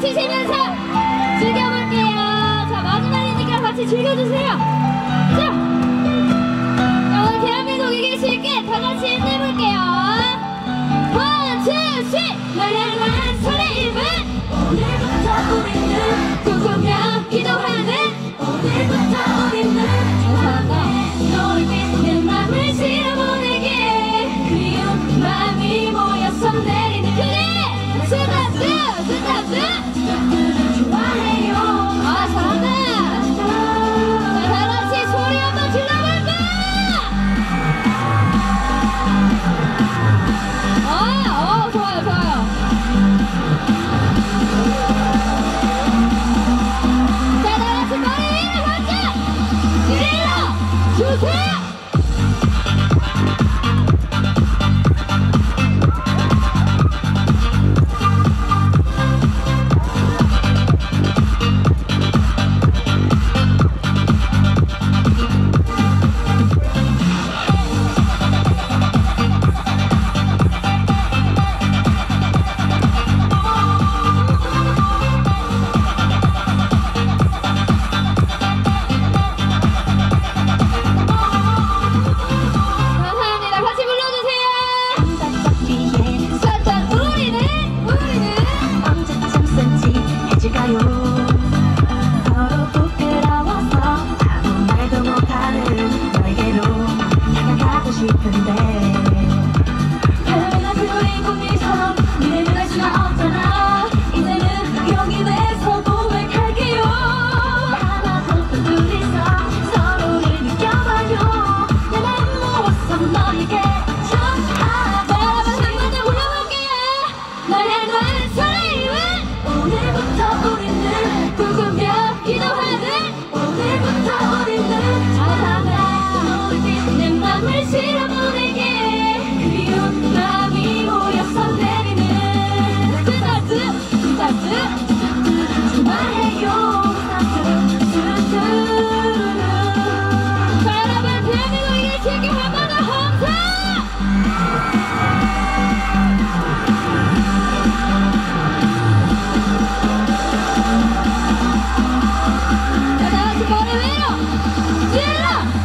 외치시면서 즐겨볼게요. 자, 마지막이니까 같이 즐겨주세요. Rivero! ¡Tierra!